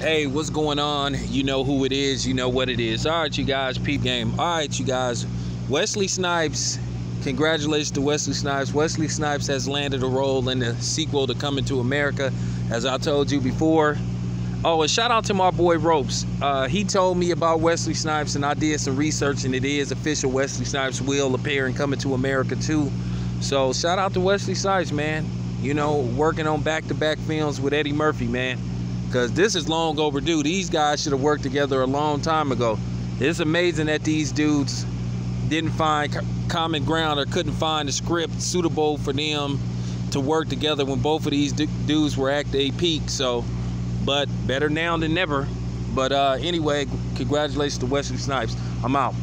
Hey, what's going on? You know who it is, you know what it is. All right, you guys, peep game. All right, you guys. Wesley Snipes, congratulations to Wesley Snipes. Wesley Snipes has landed a role in the sequel to Coming to America, as I told you before. Oh, and shout out to my boy Ropes. Uh, he told me about Wesley Snipes, and I did some research, and it is official. Wesley Snipes will appear in Coming to America too. So shout out to Wesley Snipes, man. You know, working on back-to-back films with Eddie Murphy, man because this is long overdue. These guys should have worked together a long time ago. It's amazing that these dudes didn't find common ground or couldn't find a script suitable for them to work together when both of these dudes were at their peak. So, but better now than never. But uh, anyway, congratulations to Wesley Snipes. I'm out.